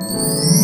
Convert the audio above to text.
嗯。